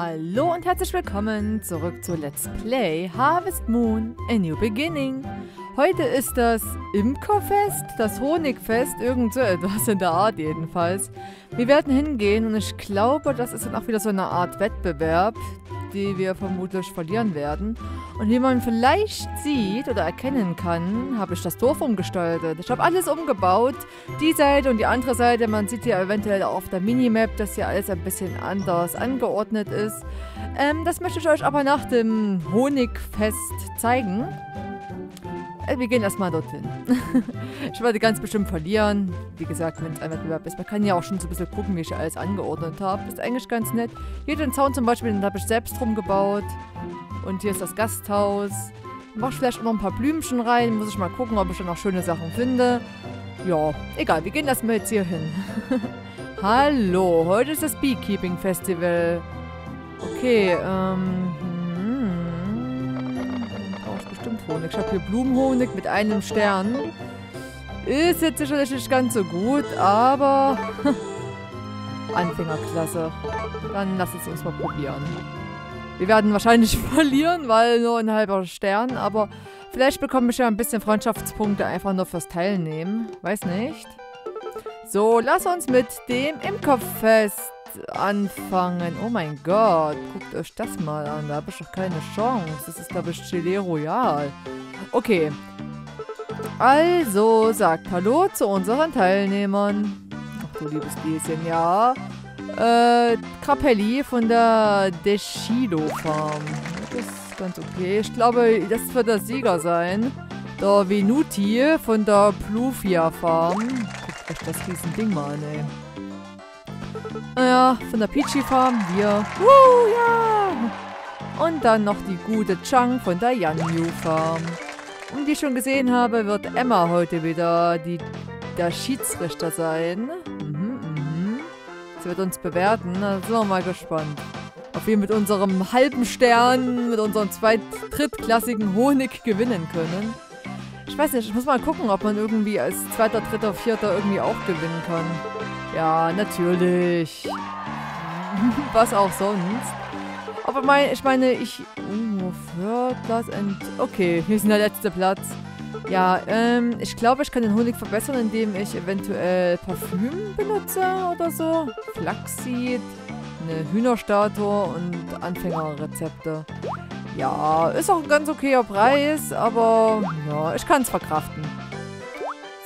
Hallo und herzlich willkommen zurück zu Let's Play Harvest Moon A New Beginning. Heute ist das Imkerfest, das Honigfest, irgend so etwas in der Art jedenfalls. Wir werden hingehen und ich glaube, das ist dann auch wieder so eine Art Wettbewerb, die wir vermutlich verlieren werden. Und wie man vielleicht sieht oder erkennen kann, habe ich das Dorf umgestaltet. Ich habe alles umgebaut. Die Seite und die andere Seite. Man sieht hier eventuell auch auf der Minimap, dass hier alles ein bisschen anders angeordnet ist. Ähm, das möchte ich euch aber nach dem Honigfest zeigen. Äh, wir gehen erstmal dorthin. ich werde ganz bestimmt verlieren. Wie gesagt, wenn es ein Wettbewerb ist. Man kann ja auch schon so ein bisschen gucken, wie ich alles angeordnet habe. Ist eigentlich ganz nett. Hier den Zaun zum Beispiel, den habe ich selbst rumgebaut. Und hier ist das Gasthaus. Mach ich vielleicht auch noch ein paar Blümchen rein. Muss ich mal gucken, ob ich da noch schöne Sachen finde. Ja, egal. Wir gehen erstmal jetzt hier hin. Hallo, heute ist das Beekeeping Festival. Okay, ähm... Honig. Ich habe hier Blumenhonig mit einem Stern. Ist jetzt sicherlich nicht ganz so gut, aber Anfängerklasse. Dann lass es uns mal probieren. Wir werden wahrscheinlich verlieren, weil nur ein halber Stern, aber vielleicht bekomme ich ja ein bisschen Freundschaftspunkte einfach nur fürs Teilnehmen. Weiß nicht. So, lass uns mit dem Imkerfest anfangen. Oh mein Gott, guckt euch das mal an. Da habe ich doch keine Chance. Das ist, glaube ich, Chile Royal. Okay. Also, sagt Hallo zu unseren Teilnehmern. Ach du liebes Lieschen, ja. Äh, Krapelli von der Deschido Farm. Das ist ganz okay. Ich glaube, das wird der Sieger sein. Der Venuti von der Plufia Farm. Guckt euch das riesen Ding mal an, ey. Naja, von der Peachy Farm wir. Woo, ja! Und dann noch die gute Chang von der Yanyu Farm. Und wie ich schon gesehen habe, wird Emma heute wieder die, der Schiedsrichter sein. Mhm, mhm. Sie wird uns bewerten. Da sind wir mal gespannt. Ob wir mit unserem halben Stern, mit unserem zweit drittklassigen Honig gewinnen können. Ich weiß nicht, ich muss mal gucken, ob man irgendwie als zweiter, dritter, vierter irgendwie auch gewinnen kann. Ja, natürlich. Was auch sonst. Aber mein, ich meine, ich... Oh, and... Okay, hier ist der letzte Platz. Ja, ähm, ich glaube, ich kann den Honig verbessern, indem ich eventuell Parfüm benutze oder so. Flaxseed, eine Hühnerstatue und Anfängerrezepte. Ja, ist auch ein ganz okayer Preis, aber ja, ich kann es verkraften.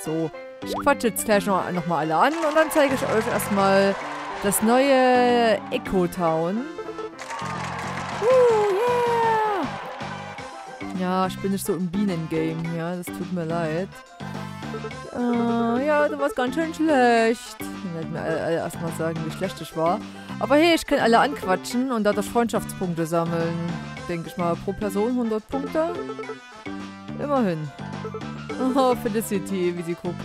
So, ich quatsche jetzt gleich noch, noch mal alle an und dann zeige ich euch erstmal das neue Echo Town. Uh, yeah! Ja, ich bin nicht so im Bienengame, ja, das tut mir leid. Äh, ja, du warst ganz schön schlecht. Dann werden mir alle, alle erstmal sagen, wie schlecht ich war. Aber hey, ich kann alle anquatschen und dadurch Freundschaftspunkte sammeln. Denke ich mal, pro Person 100 Punkte. Immerhin. Oh, Felicity, wie sie guckt.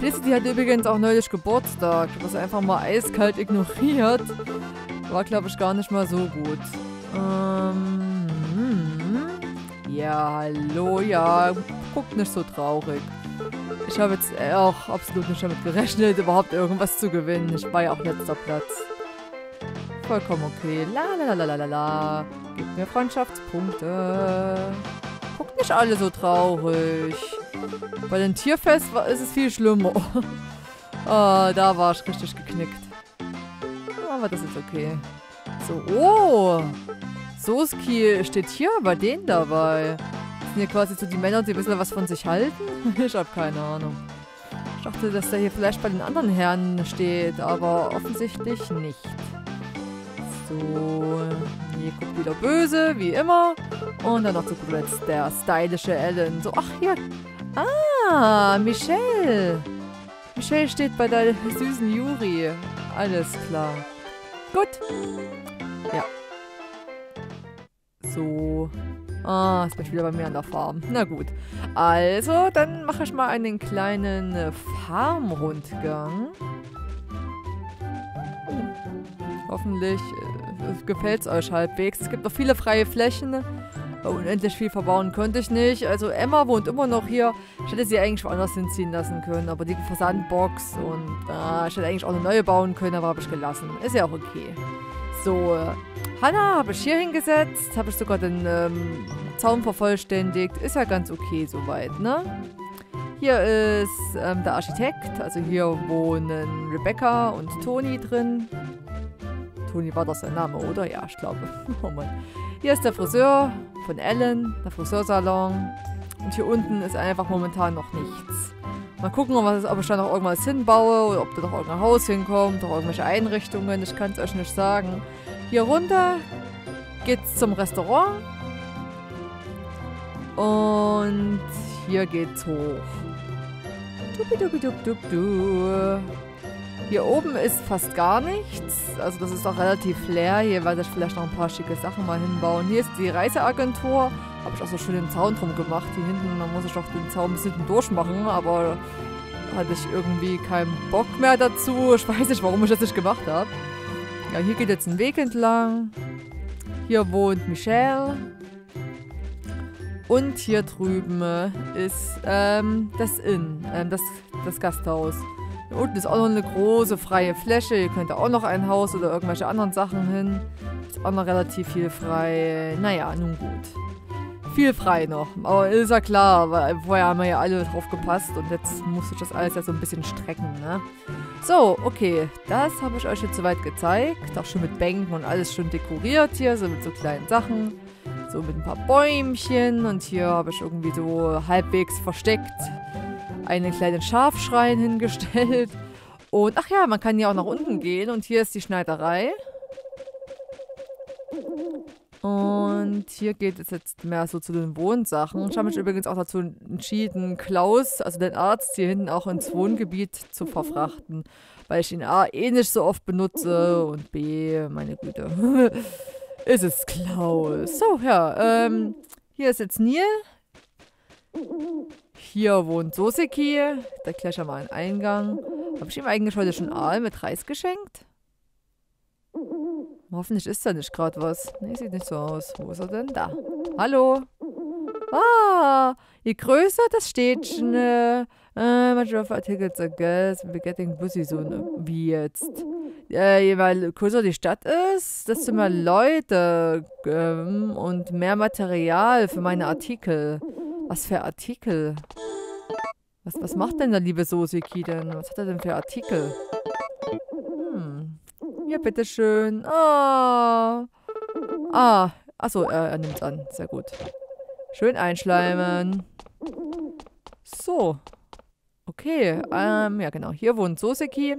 Felicity hat übrigens auch neulich Geburtstag, was einfach mal eiskalt ignoriert. War, glaube ich, gar nicht mal so gut. Ähm, hm. Ja, hallo, ja. Guckt nicht so traurig. Ich habe jetzt auch absolut nicht damit gerechnet, überhaupt irgendwas zu gewinnen. Ich war ja auch letzter Platz. Vollkommen okay. La la la la la la. Gib mir Freundschaftspunkte. Guckt nicht alle so traurig. Bei den Tierfest ist es viel schlimmer. oh, da war ich richtig geknickt. Aber das ist okay. So, oh! Soski steht hier bei denen dabei. Das sind hier quasi so die Männer, die ein bisschen was von sich halten? ich habe keine Ahnung. Ich dachte, dass der hier vielleicht bei den anderen Herren steht, aber offensichtlich nicht. So, hier guckt wieder böse, wie immer. Und dann noch zu guter der stylische Ellen. So, ach hier, Ah, Michelle. Michelle steht bei der süßen Juri. Alles klar. Gut. Ja. So. Ah, ist bin wieder bei mir an der Farm. Na gut. Also, dann mache ich mal einen kleinen Farmrundgang. Hoffentlich äh, gefällt es euch halbwegs. Es gibt noch viele freie Flächen. Unendlich viel verbauen konnte ich nicht. Also Emma wohnt immer noch hier. Ich hätte sie eigentlich woanders hinziehen lassen können. Aber die Versandbox und äh, ich hätte eigentlich auch eine neue bauen können, aber habe ich gelassen. Ist ja auch okay. So, Hanna habe ich hier hingesetzt, habe ich sogar den ähm, Zaun vervollständigt. Ist ja ganz okay soweit, ne? Hier ist ähm, der Architekt, also hier wohnen Rebecca und Toni drin. Toni war das sein Name, oder? Ja, ich glaube. Oh Mann. Hier ist der Friseur von Ellen, der Friseursalon. Und hier unten ist einfach momentan noch nichts. Mal gucken, ob ich da noch irgendwas hinbaue oder ob da noch irgendein Haus hinkommt oder irgendwelche Einrichtungen. Ich kann es euch nicht sagen. Hier runter geht's zum Restaurant. Und hier geht's hoch. Dubidubidubidubidu. Hier oben ist fast gar nichts. Also das ist auch relativ leer. Hier werde ich vielleicht noch ein paar schicke Sachen mal hinbauen. Hier ist die Reiseagentur. Habe ich auch so schön den Zaun drum gemacht. Hier hinten, da muss ich doch den Zaun ein bisschen durchmachen, aber hatte ich irgendwie keinen Bock mehr dazu. Ich weiß nicht, warum ich das nicht gemacht habe. Ja, hier geht jetzt ein Weg entlang. Hier wohnt Michelle. Und hier drüben ist ähm, das Inn, ähm, das, das Gasthaus. Hier unten ist auch noch eine große freie Fläche. Hier könnte auch noch ein Haus oder irgendwelche anderen Sachen hin. Ist auch noch relativ viel frei. Naja, nun gut viel frei noch. Aber ist ja klar, weil vorher haben wir ja alle drauf gepasst und jetzt muss ich das alles ja so ein bisschen strecken, ne? So, okay, das habe ich euch jetzt soweit gezeigt. Auch schon mit Bänken und alles schon dekoriert hier, so mit so kleinen Sachen. So mit ein paar Bäumchen und hier habe ich irgendwie so halbwegs versteckt einen kleinen Schafschrein hingestellt. Und ach ja, man kann hier auch nach unten gehen und hier ist die Schneiderei. Und hier geht es jetzt mehr so zu den Wohnsachen. Ich habe mich übrigens auch dazu entschieden, Klaus, also den Arzt, hier hinten auch ins Wohngebiet zu verfrachten. Weil ich ihn A, eh nicht so oft benutze und B, meine Güte, ist es Klaus. So, ja, ähm, hier ist jetzt Neil. Hier wohnt Soseki. Da gleich einmal einen Eingang. Habe ich ihm eigentlich heute schon Aal mit Reis geschenkt? Hoffentlich ist da nicht gerade was. Nee, sieht nicht so aus. Wo ist er denn? Da. Hallo? Ah, je größer das Städtchen, äh, much of articles I guess, we're getting busy so wie jetzt. Äh, je größer die Stadt ist, desto mehr Leute ähm, und mehr Material für meine Artikel. Was für Artikel? Was, was macht denn der liebe Sosiki denn? Was hat er denn für Artikel? Hm. Ja, bitteschön. Ah. Ah. Achso, er, er nimmt an. Sehr gut. Schön einschleimen. So. Okay. Ähm, ja, genau. Hier wohnt Soseki.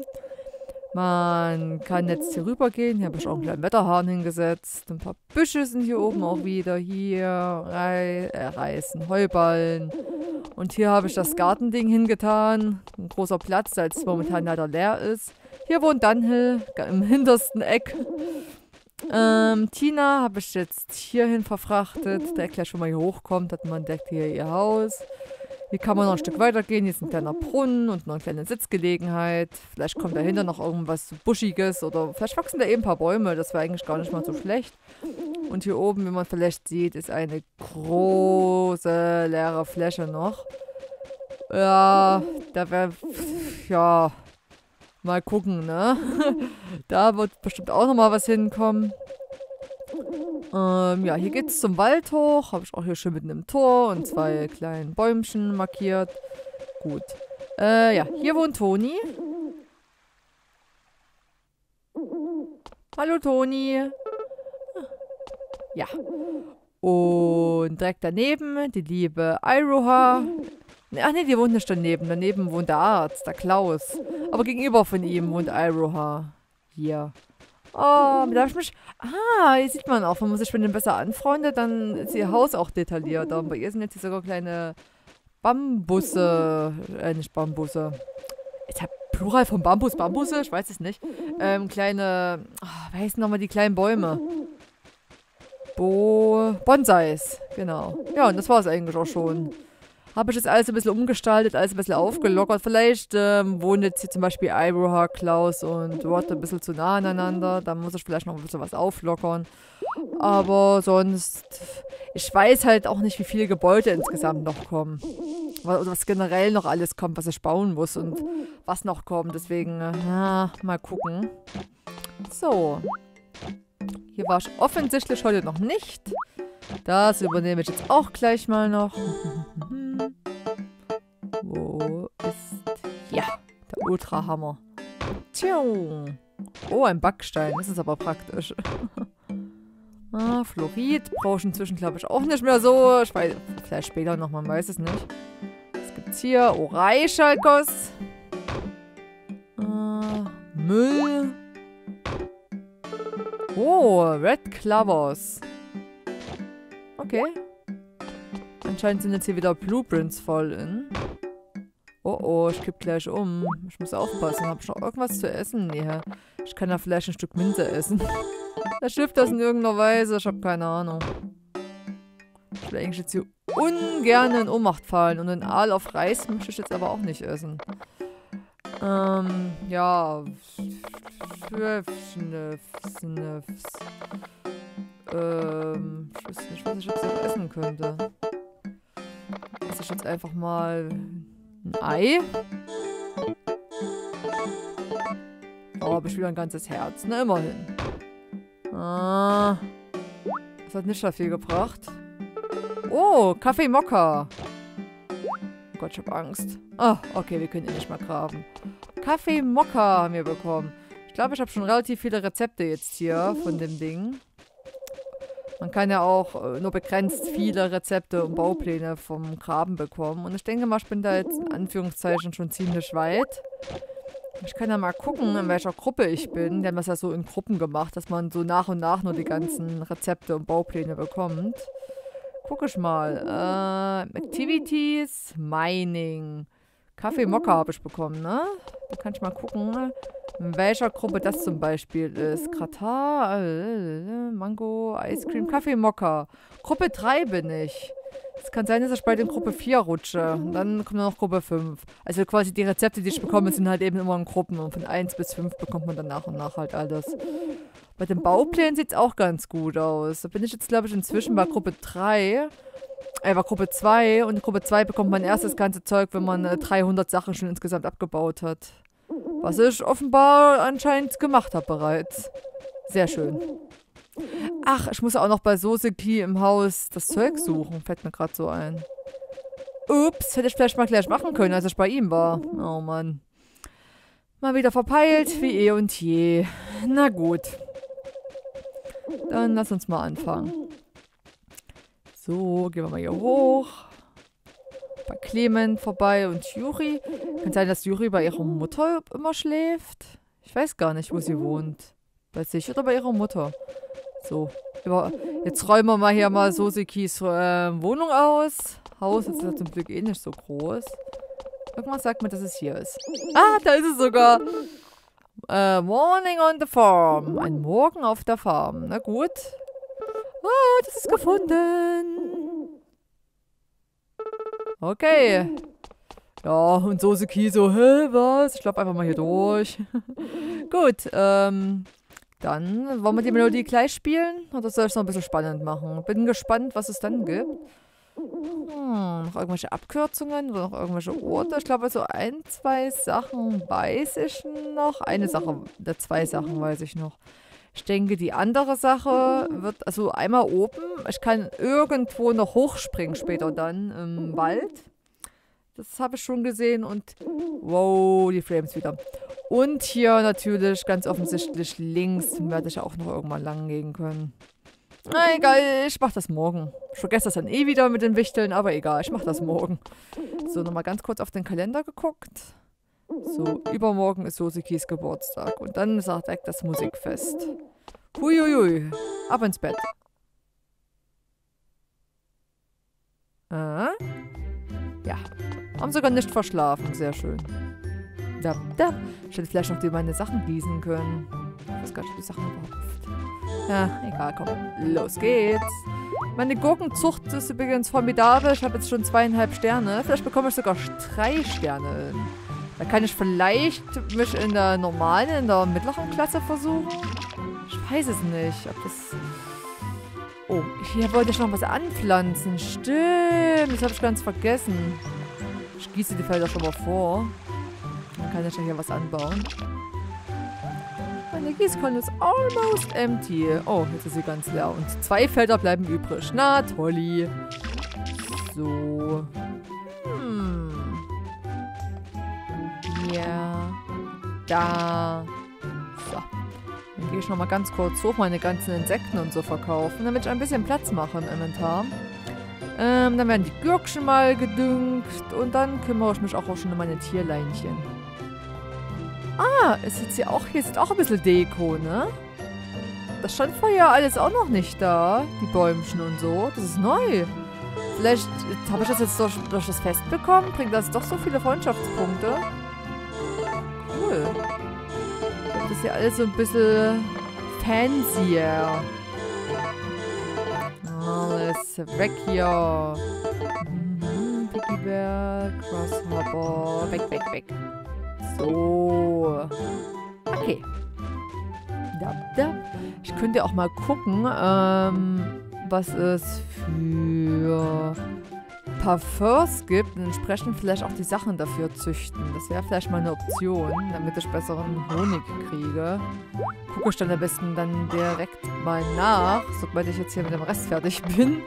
Man kann jetzt hier rüber gehen. Hier habe ich auch einen kleinen Wetterhahn hingesetzt. Ein paar Büsche sind hier oben auch wieder. Hier Rei äh, Reisen, Heuballen. Und hier habe ich das Gartending hingetan. Ein großer Platz, der jetzt momentan leider leer ist. Hier wohnt Dunhill im hintersten Eck. Ähm, Tina habe ich jetzt hierhin verfrachtet. Der gleich schon mal hier hochkommt, hat man deckt hier ihr Haus. Hier kann man noch ein Stück weiter gehen. Hier ist ein kleiner Brunnen und noch eine kleine Sitzgelegenheit. Vielleicht kommt dahinter noch irgendwas Buschiges oder vielleicht wachsen da eben ein paar Bäume. Das wäre eigentlich gar nicht mal so schlecht. Und hier oben, wie man vielleicht sieht, ist eine große leere Fläche noch. Ja, da wäre, ja, Mal gucken, ne? da wird bestimmt auch nochmal was hinkommen. Ähm, ja, hier geht's zum Wald hoch. Habe ich auch hier schön mit einem Tor und zwei kleinen Bäumchen markiert. Gut. Äh, ja, hier wohnt Toni. Hallo Toni. Ja. Und direkt daneben die liebe Iroha. Ach nee, die wohnt nicht daneben. Daneben wohnt der Arzt, der Klaus. Aber gegenüber von ihm wohnt Iroha. Hier. Oh, da hab ich mich... Ah, hier sieht man auch, wenn man sich mit dem besser anfreundet, dann ist ihr Haus auch detaillierter. Und bei ihr sind jetzt hier sogar kleine Bambusse. Äh, nicht Bambusse. Ist ja Plural von Bambus, Bambusse? Ich weiß es nicht. Ähm, kleine... Oh, wie heißen nochmal die kleinen Bäume? Bo... Bonsais. Genau. Ja, und das war es eigentlich auch schon habe ich das alles ein bisschen umgestaltet, alles ein bisschen aufgelockert. Vielleicht ähm, wohnen jetzt hier zum Beispiel Iroha, Klaus und Rod ein bisschen zu nah aneinander. Da muss ich vielleicht noch ein bisschen was auflockern. Aber sonst, ich weiß halt auch nicht, wie viele Gebäude insgesamt noch kommen. Oder was generell noch alles kommt, was ich bauen muss und was noch kommt. Deswegen, ja, mal gucken. So. Hier war ich offensichtlich heute noch nicht. Das übernehme ich jetzt auch gleich mal noch. Ultrahammer. Tschau. Oh, ein Backstein. Das ist aber praktisch. ah, Fluorid brauche ich inzwischen, glaube ich, auch nicht mehr so. Ich weiß, vielleicht später noch, man weiß es nicht. Was gibt's hier? Oreischalkos. Ah, Müll. Oh, Red Clovers. Okay. Anscheinend sind jetzt hier wieder Blueprints voll in. Oh oh, ich kipp gleich um. Ich muss aufpassen. Hab ich noch irgendwas zu essen? Nee. Ich kann ja vielleicht ein Stück Minze essen. Das hilft das in irgendeiner Weise. Ich habe keine Ahnung. Ich will eigentlich jetzt hier ungern in Ohnmacht fallen. Und ein Aal auf Reis möchte ich jetzt aber auch nicht essen. Ähm, ja. Schnüffs. Ähm, ich weiß nicht, was ich jetzt noch essen könnte. Esse ich jetzt einfach mal ein Ei. Oh, habe ich wieder ein ganzes Herz. Na, immerhin. Ah. Das hat nicht so viel gebracht. Oh, Kaffee Mokka. Oh Gott, ich hab Angst. Ah, okay, wir können ihn nicht mal graben. Kaffee Mokka haben wir bekommen. Ich glaube, ich habe schon relativ viele Rezepte jetzt hier von dem Ding. Man kann ja auch äh, nur begrenzt viele Rezepte und Baupläne vom Graben bekommen. Und ich denke mal, ich bin da jetzt in Anführungszeichen schon ziemlich weit. Ich kann ja mal gucken, in welcher Gruppe ich bin. Die haben das ja so in Gruppen gemacht, dass man so nach und nach nur die ganzen Rezepte und Baupläne bekommt. Guck ich mal. Äh, Activities, Mining. Kaffee Mokka habe ich bekommen, ne? Da kann ich mal gucken, in welcher Gruppe das zum Beispiel ist. Kratar, äh, Mango, Ice Cream, Kaffee Mokka. Gruppe 3 bin ich. Es kann sein, dass ich bald in Gruppe 4 rutsche. Und dann kommt noch Gruppe 5. Also quasi die Rezepte, die ich bekomme, sind halt eben immer in Gruppen. Und von 1 bis 5 bekommt man dann nach und nach halt alles. Bei den Bauplänen sieht es auch ganz gut aus. Da bin ich jetzt, glaube ich, inzwischen bei Gruppe 3. Er war Gruppe 2 und Gruppe 2 bekommt man erst das ganze Zeug, wenn man äh, 300 Sachen schon insgesamt abgebaut hat. Was ich offenbar anscheinend gemacht habe bereits. Sehr schön. Ach, ich muss auch noch bei Soseki im Haus das Zeug suchen. Fällt mir gerade so ein. Ups, hätte ich vielleicht mal gleich machen können, als ich bei ihm war. Oh Mann. Mal wieder verpeilt, wie eh und je. Na gut. Dann lass uns mal anfangen. So, gehen wir mal hier hoch. Bei Clement vorbei und Juri. Kann sein, dass Juri bei ihrer Mutter immer schläft. Ich weiß gar nicht, wo sie wohnt. Bei sich oder bei ihrer Mutter. So. Jetzt räumen wir mal hier mal Sosikis äh, Wohnung aus. Haus ist zum Glück eh nicht so groß. Irgendwas sagt mir, dass es hier ist. Ah, da ist es sogar. Äh, morning on the farm. Ein Morgen auf der Farm. Na gut. Ah, das ist gefunden. Okay. Ja, und Soseki so, hä, was? Ich glaube einfach mal hier durch. Gut, ähm, dann wollen wir die Melodie gleich spielen oder soll ich noch ein bisschen spannend machen? Bin gespannt, was es dann gibt. Hm, noch irgendwelche Abkürzungen oder noch irgendwelche Orte? Ich glaube, so ein, zwei Sachen weiß ich noch. Eine Sache, oder zwei Sachen weiß ich noch. Ich denke, die andere Sache wird, also einmal oben, ich kann irgendwo noch hochspringen später dann im Wald. Das habe ich schon gesehen und wow, die Frames wieder. Und hier natürlich ganz offensichtlich links werde ich auch noch irgendwann lang gehen können. Na egal, ich mache das morgen. Ich vergesse das dann eh wieder mit den Wichteln, aber egal, ich mache das morgen. So, nochmal ganz kurz auf den Kalender geguckt. So, übermorgen ist Sosikis Geburtstag. Und dann ist auch das Musikfest. Huiuiui. Ab ins Bett. Ah. Ja. Haben sogar nicht verschlafen. Sehr schön. Da, da. Ich hätte vielleicht noch die meine Sachen gießen können. Ich weiß gar nicht, die Sachen überhaupt. Ja, egal, komm. Los geht's. Meine Gurkenzucht ist übrigens formidabel. Ich habe jetzt schon zweieinhalb Sterne. Vielleicht bekomme ich sogar drei Sterne. Da kann ich vielleicht mich in der normalen, in der mittleren Klasse versuchen. Ich weiß es nicht, ob das... Oh, hier wollte ich noch was anpflanzen. Stimmt, das habe ich ganz vergessen. Ich gieße die Felder schon mal vor. Dann kann ich ja hier was anbauen. Eine Gießkanne ist almost empty. Oh, jetzt ist sie ganz leer. Und zwei Felder bleiben übrig. Na, tolli. So. Da. So. Dann gehe ich nochmal ganz kurz hoch, meine ganzen Insekten und so verkaufen, damit ich ein bisschen Platz mache im Inventar. Ähm, dann werden die Gürkchen mal gedüngt und dann kümmere ich mich auch, auch schon um meine Tierleinchen. Ah, ist jetzt hier auch, hier ist auch ein bisschen Deko, ne? Das stand vorher alles auch noch nicht da, die Bäumchen und so. Das ist neu. Vielleicht habe ich das jetzt durch, durch das Fest bekommen. Bringt das doch so viele Freundschaftspunkte. Cool. Das ist ja alles so ein bisschen fancier. Alles weg hier. Mhm, Piggybär, Grasshopper. Weg, weg, weg. So. Okay. Ich könnte auch mal gucken, ähm, was es für Parfums gibt und entsprechend vielleicht auch die Sachen dafür züchten. Das wäre vielleicht mal eine Option, damit ich besseren Honig kriege. Gucke ich dann am besten dann direkt mal nach, sobald ich jetzt hier mit dem Rest fertig bin.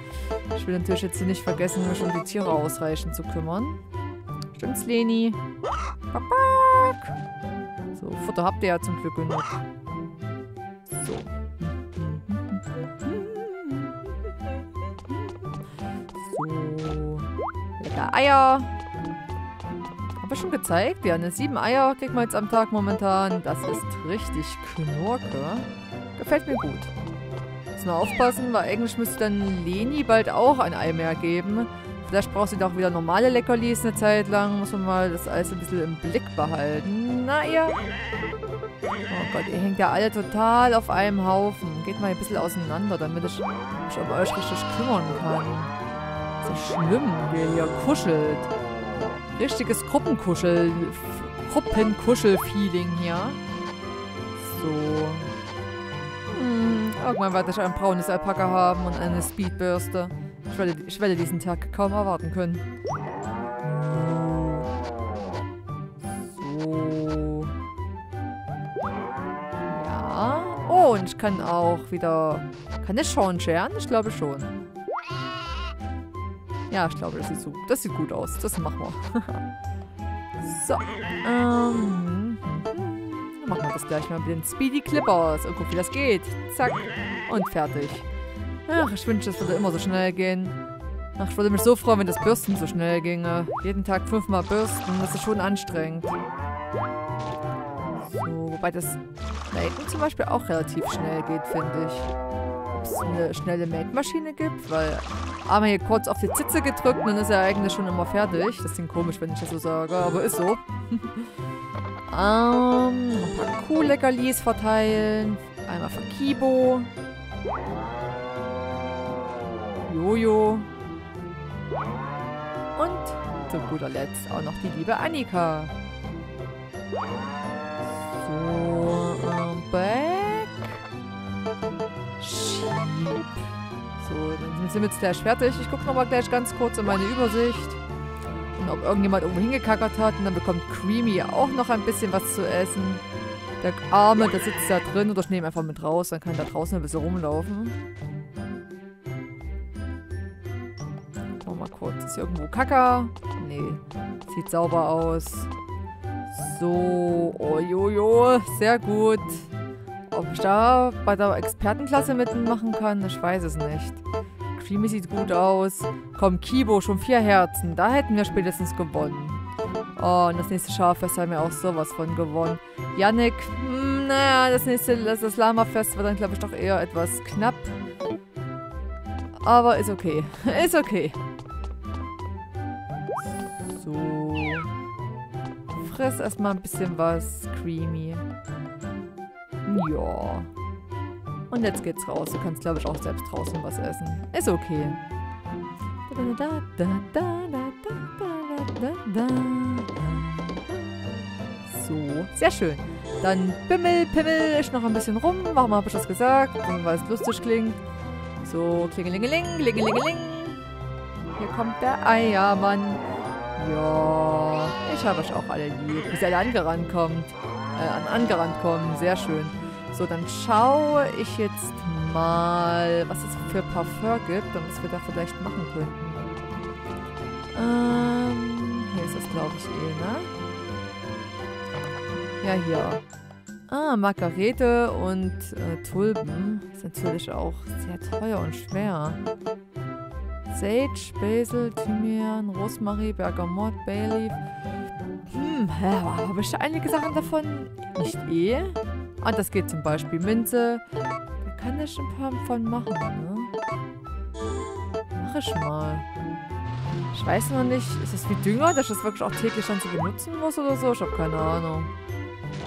Ich will natürlich jetzt hier nicht vergessen, mich um die Tiere ausreichend zu kümmern. Stimmt's, Leni? So, Futter habt ihr ja zum Glück genug. So. Lecker Eier. Hab ich schon gezeigt? Ja, eine sieben Eier kriegt man jetzt am Tag momentan. Das ist richtig Knorke. Gefällt mir gut. Jetzt nur aufpassen, weil eigentlich müsste dann Leni bald auch ein Ei mehr geben. Vielleicht braucht sie doch wieder normale Leckerlis eine Zeit lang. Muss man mal das alles ein bisschen im Blick behalten. Na, ihr... Oh Gott, ihr hängt ja alle total auf einem Haufen. Geht mal ein bisschen auseinander, damit ich mich um euch richtig kümmern kann. Ist ja schlimm, wie ihr hier kuschelt. Richtiges Gruppenkuschel... Gruppenkuschel-Feeling hier. So. Hm, irgendwann werde ich ein braunes Alpaka haben und eine Speedbürste. Ich werde, ich werde diesen Tag kaum erwarten können. So. Ja. Oh, und ich kann auch wieder... Kann ich schon scheren? Ich glaube schon. Ja, ich glaube, das sieht, so, das sieht gut aus. Das machen wir. so. Ähm. Dann machen wir das gleich mal mit den Speedy Clippers. Und guck, wie das geht. Zack. Und fertig. Ach, ich wünschte, es würde immer so schnell gehen. Ach, ich würde mich so freuen, wenn das Bürsten so schnell ginge. Jeden Tag fünfmal bürsten, das ist schon anstrengend. So, wobei das Melken zum Beispiel auch relativ schnell geht, finde ich. Ob es eine schnelle Melkmaschine gibt, weil einmal hier kurz auf die Zitze gedrückt und dann ist er eigentlich schon immer fertig. Das klingt komisch, wenn ich das so sage, aber ist so. ähm, ein paar Kuhleckerlis verteilen. Einmal für Kibo. Jojo. Und zu guter Letzt auch noch die liebe Annika. So, ähm, back. Sind wir jetzt fertig. Ich gucke nochmal gleich ganz kurz in meine Übersicht. Und ob irgendjemand irgendwo hingekackert hat. Und dann bekommt Creamy auch noch ein bisschen was zu essen. Der Arme, der sitzt da drin. Oder ich nehme einfach mit raus. Dann kann er da draußen ein bisschen rumlaufen. mal kurz. Ist hier irgendwo Kacker? Nee. Sieht sauber aus. So. Oh, jojo. Sehr gut. Ob ich da bei der Expertenklasse mitmachen kann? Ich weiß es nicht. Creamy sieht gut aus. Komm, Kibo, schon vier Herzen. Da hätten wir spätestens gewonnen. Oh, und das nächste Schaffest haben wir auch sowas von gewonnen. Yannick, hm, naja, das nächste, das, das Lama-Fest wird dann, glaube ich, doch eher etwas knapp. Aber ist okay. ist okay. friss erstmal ein bisschen was creamy. Ja. Und jetzt geht's raus. Du kannst, glaube ich, auch selbst draußen was essen. Ist okay. So, sehr schön. Dann Pimmel, Pimmel, ich noch ein bisschen rum. Warum habe ich das gesagt? Weil es lustig klingt. So, klingelingeling, klingelingeling. Hier kommt der Eiermann. Ja, ich habe euch auch alle lieb. Bis alle angerannt kommt. Äh, angerannt kommen. Sehr schön. So, dann schaue ich jetzt mal, was es für Parfum gibt und was wir da vielleicht machen könnten. Ähm, hier ist das, glaube ich, eh, ne? Ja, hier. Ah, Margarete und äh, Tulpen. Ist natürlich auch sehr teuer und schwer. Sage, Basil, Thymian, Rosmarie, Bergamot, Bayleaf. Hm, ja, habe ich einige Sachen davon nicht eh. Ah, das geht zum Beispiel Minze. Da kann ich ein paar von machen, ne? Mach ich mal. Ich weiß noch nicht, ist das wie Dünger, dass ich das wirklich auch täglich dann zu benutzen muss oder so? Ich habe keine Ahnung.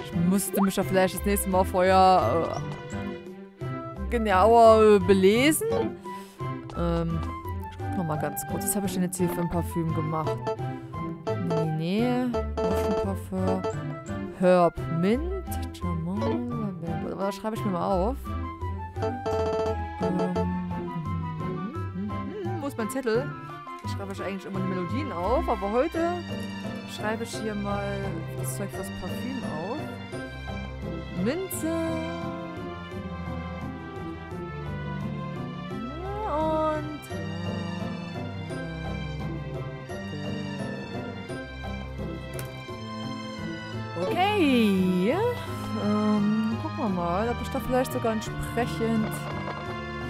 Ich musste mich ja vielleicht das nächste Mal vorher äh, genauer belesen. Ähm, ich guck nochmal ganz kurz. Was habe ich denn jetzt hier für ein Parfüm gemacht? Nee, nee. Parfum. Herb Mint. Jamal. Das schreibe ich mir mal auf. Ähm, wo ist mein Zettel? Ich schreibe ich eigentlich immer die Melodien auf, aber heute schreibe ich hier mal das Zeug fürs Parfüm auf. Minze. Und. Okay. Wir mal, ob ich da vielleicht sogar entsprechend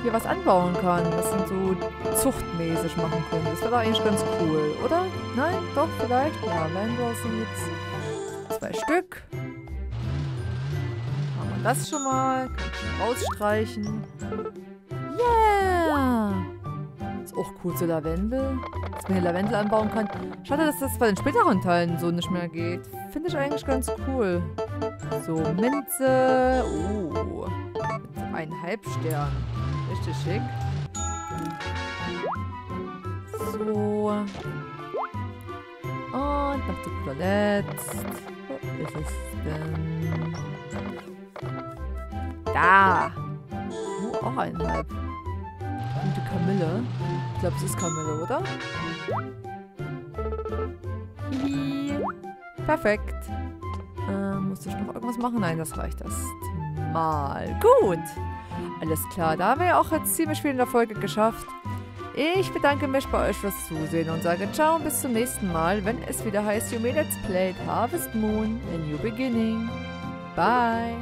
hier was anbauen kann, was dann so zuchtmäßig machen könnte. Das wäre doch eigentlich ganz cool, oder? Nein? Doch, vielleicht? Ja, Lavendel Seeds. Zwei Stück. Machen wir das schon mal. Kann ich rausstreichen. Yeah! Ist auch cool, so Lavendel. Dass man hier Lavendel anbauen kann. Schade, dass das bei den späteren Teilen so nicht mehr geht. Finde ich eigentlich ganz cool. So, Minze. Oh. Ein Halbstern. Richtig schick. So. Und noch zu Letzt. Wo ist es denn? Da. Oh, auch eineinhalb. Gute Kamille. Ich glaube, es ist Kamille, oder? Hihi. Perfekt. Muss ich noch irgendwas machen? Nein, das reicht erst mal. Gut. Alles klar, da haben wir auch jetzt ziemlich viel in der Folge geschafft. Ich bedanke mich bei euch fürs Zusehen und sage ciao und bis zum nächsten Mal, wenn es wieder heißt You May Let's Play Harvest Moon, A New Beginning. Bye.